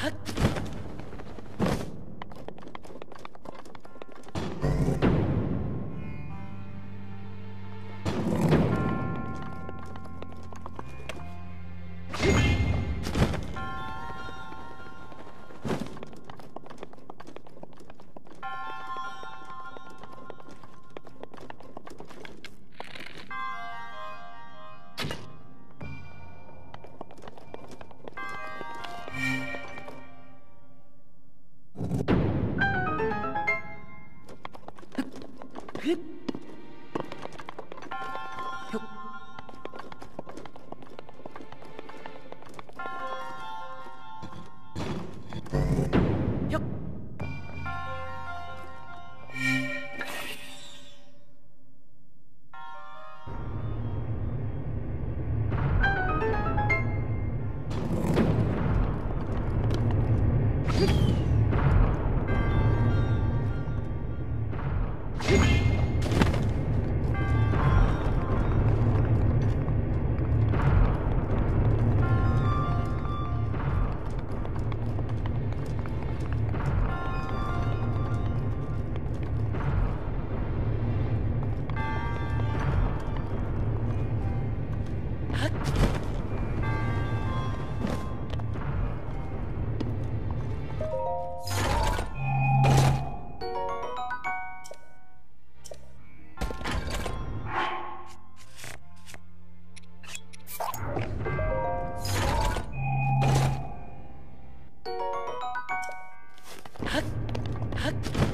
はっ嘿はっはっ。